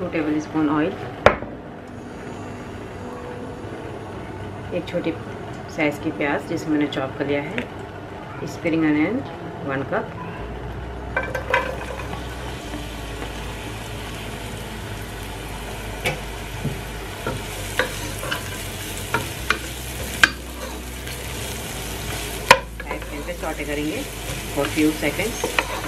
To table spoon oil एक छोटी size की प्याज जिसे मैंने चॉप कर लिया है। स्प्रिंग अनियन वन कप करेंगे for few seconds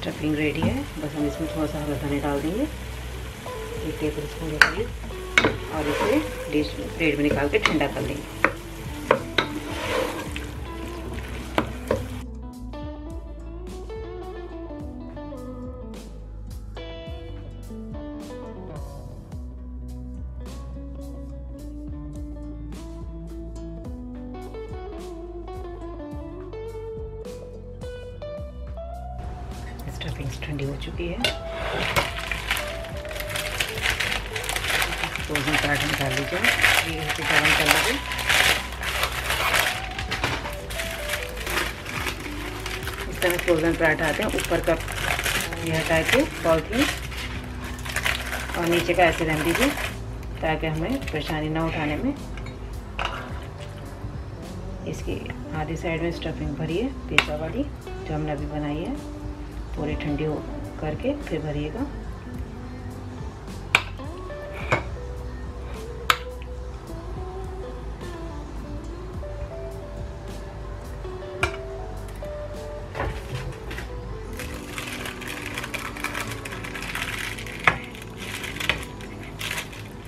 stuffing ready है। बस हम इसमें थोड़ा सा हरा धनिया डाल देंगे। एक टेबल स्पून और इसे डिश प्लेट में निकाल के ठंडा कर लेंगे। स्टफिंग्स ठंडी हो चुकी है। फ्रोजन पराठा निकाल लीजिए। ये गर्म कर लीजिए। इस तरह फ्रोजन पराठा आते हैं, ऊपर का ये हटा के पॉलिथीन और नीचे का ऐसे रख दीजिए, ताकि हमें परेशानी ना उठाने में। इसकी आधी साइड में स्टफिंग भरी है पिज़्ज़ा वाली, जो हमने अभी बनाई है। पूरी ठंडी हो करके फिर भरिएगा।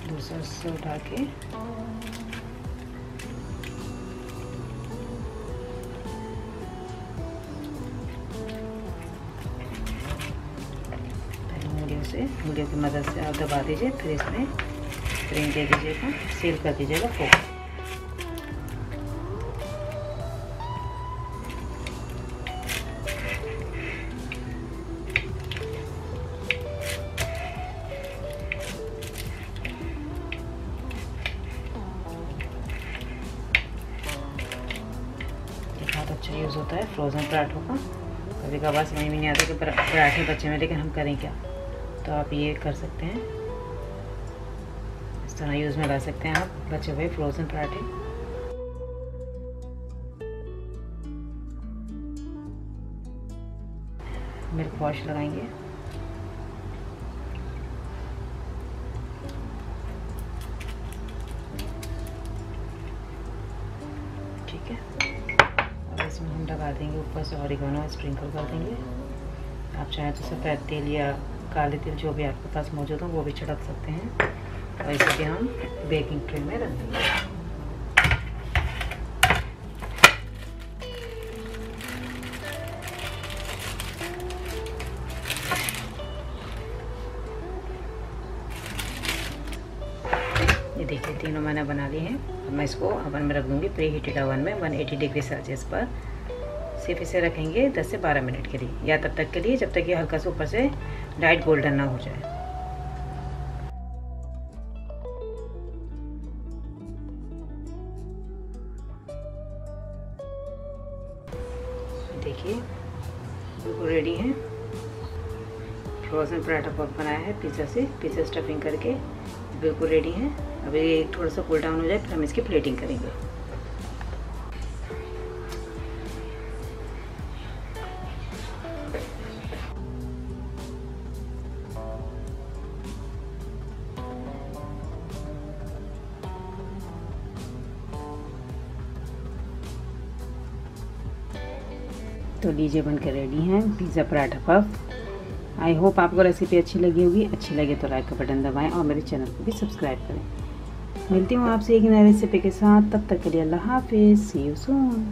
दूसरा उठा के वीडियो की मदद से आप दबा दीजिए, फिर इसमें स्प्रिंग दे दीजिएगा सील कर दीजिएगा फोक बहुत अच्छा यूज़ होता है फ्रोज़न पराठों का। कभी कभार समझ में नहीं आता कि पराठे बच्चे में, लेकिन हम करें क्या? तो आप ये कर सकते हैं। इस तरह यूज़ में ला सकते हैं आप, बचे हुए फ्रोज़न पराठे। मिल्क वॉश लगाएँगे। ठीक है। अब इसमें हम लगा देंगे ऊपर से ऑरिगानो स्प्रिंकल कर देंगे। आप चाहें तो सफ़ेद तेल या काले तिल जो भी आपके पास मौजूद हो, वो भी छिड़क सकते हैं। और इसे भी हम बेकिंग ट्रे में रख देंगे। ये देखिए, तीनों मैंने बना लिए हैं। अब मैं इसको ओवन में रख दूँगी प्री हीटेड ओवन में 180 डिग्री सेल्सियस पर। सिर्फ़ इसे रखेंगे 10 से 12 मिनट के लिए, या तब तक के लिए, जब तक ये हल्का सा ऊपर से लाइट गोल्डन ना हो जाए। देखिए, बिल्कुल रेडी है। फ्रोज़न पराठा पॉप बनाया है पिज़्ज़ा से पिज़्ज़ा स्टफिंग करके, बिल्कुल रेडी है। अभी थोड़ा सा कूल डाउन हो जाए, फिर हम इसकी प्लेटिंग करेंगे। तो लीजिए बनकर रेडी हैं pizza paratha puff I hope आपको रेसिपी अच्छी लगी होगी। अच्छी लगे तो लाइक का बटन दबाएँ और मेरे चैनल को भी सब्सक्राइब करें। मिलती हूँ आपसे एक नई रेसिपी के साथ। तब तक के लिए अल्लाह हाफिज़। सी यू सून